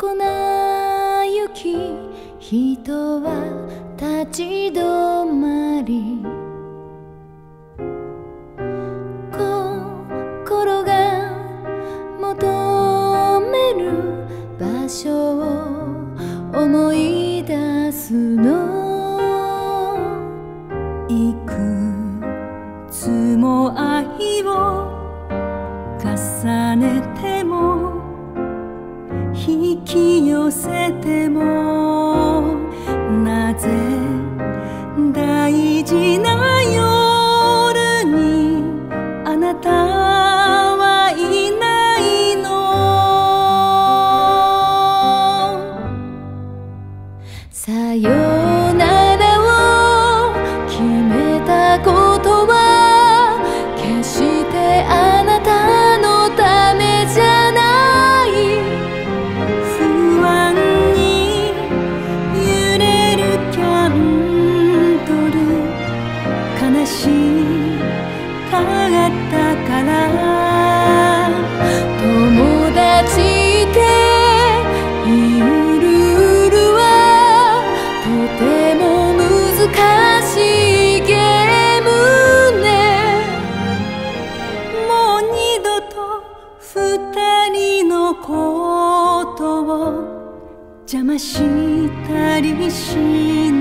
粉雪人は立ち止まり。心が求める場所を思い出すの。いくつも愛を重ねて引き寄せてもなぜ大事な悲しかったから。友達って言うルールはとても難しいゲームね。もう二度と二人のことを邪魔したりしない。